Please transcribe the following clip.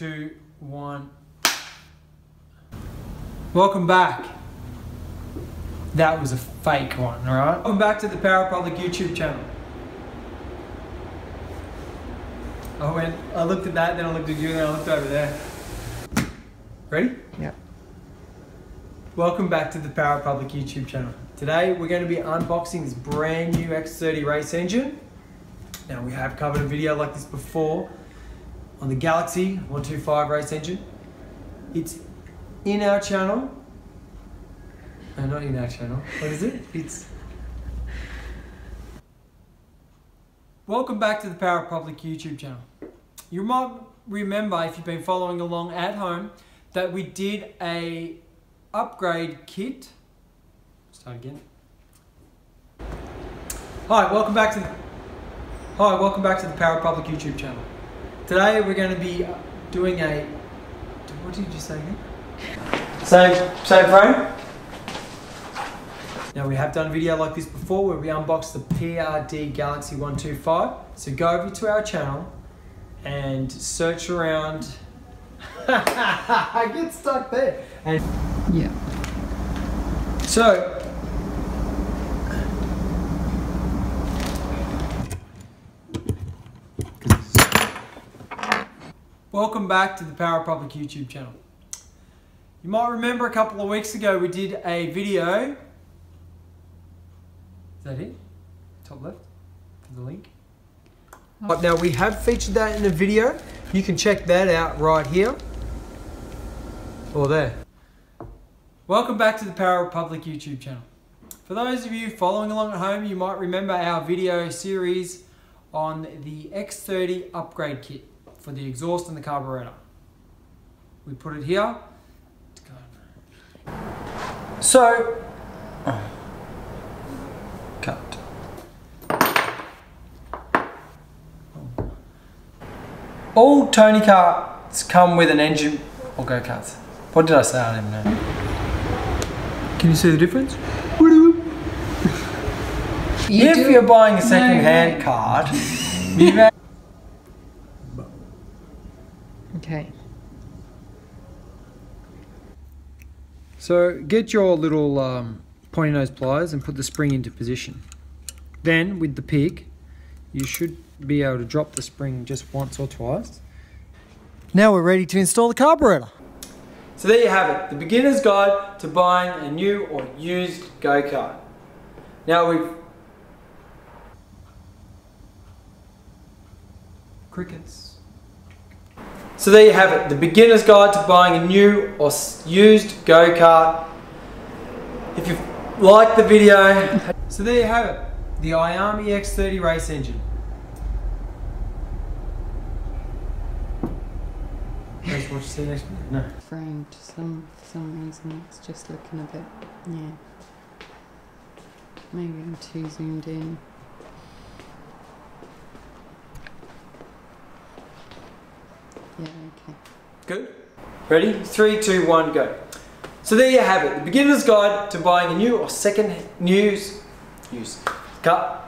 two, one. Welcome back. That was a fake one, alright? Welcome back to the Power Republic YouTube channel. I went, I looked at that, then I looked at you, then I looked over there. Ready? Yeah. Welcome back to the Power Republic YouTube channel. Today we're going to be unboxing this brand new X30 race engine. Now we have covered a video like this before on the Galaxy 125 race engine. It's in our channel. No, not in our channel. What is it? It's. Welcome back to the Power Republic YouTube channel. You might remember if you've been following along at home that we did a upgrade kit. Start again. Hi, welcome back to the, Hi, welcome back to the Power Republic YouTube channel. Today we're going to be doing a what did you just say again? Same same frame. Now we have done a video like this before where we unboxed the PRD Galaxy 125. So go over to our channel and search around. I get stuck there. And Yeah. so Welcome back to the Power Republic YouTube channel. You might remember a couple of weeks ago we did a video. Is that it? Top left? To the link? But now we have featured that in a video. You can check that out right here. Or there. Welcome back to the Power Republic YouTube channel. For those of you following along at home, you might remember our video series on the X30 upgrade kit for the exhaust and the carburetor. We put it here. So, cut. All Tony Karts come with an engine or go karts. What did I say? I don't even know. Can you see the difference? You if do- you're buying a second No, hand no. card, you may Okay. So get your little um, pointy nose pliers and put the spring into position. Then with the pick, you should be able to drop the spring just once or twice. Now we're ready to install the carburetor. So there you have it, the beginner's guide to buying a new or used go-kart. Now we've... Crickets. So there you have it, the beginner's guide to buying a new or used go-kart. If you like the video, so there you have it, the IAME X30 race engine. Guys, what you see next? No. Frame to some for some reason it's just looking a bit yeah. Maybe I'm too zoomed in. Okay. Good. Ready? Three, two, one, go. So there you have it, the beginner's guide to buying a new or second news use car.